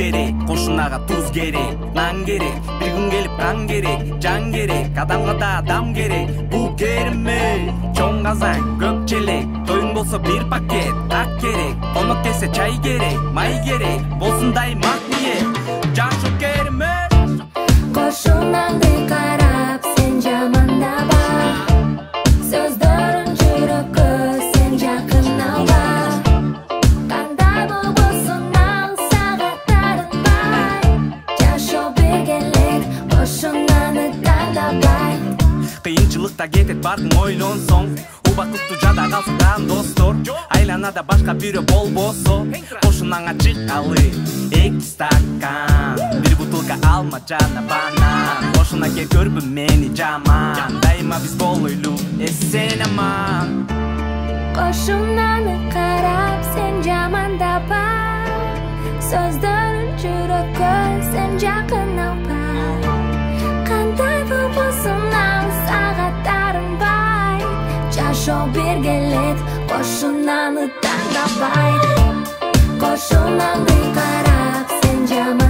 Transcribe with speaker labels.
Speaker 1: керек нан керек бир күн келип кан керек жан керек адамга да адам керек бул кериме чоң казан көп челек тоюң болсо бир пакет ак керек конок келсе чай керек май керек болсун дайым ак ниет жашоо керемет
Speaker 2: кошунаңды кошунаны тандабай
Speaker 1: кыйынчылыкта кетет бардым ойлонсоң убакыттуу жада калсаң достор айланада башка бирөө болбосо. Кошунаңа чыккалы эки стакан. Бир бутылка алма жана банан. Кошуна кел көрбү мени жаман дайыма биз болойлу эсен аман
Speaker 2: кошунаны карап сен жамандаба сөздөрүң жүрөккө сен жакын шоу-бергелет қошынаны таңдабай қошынаңды қарап сен жаман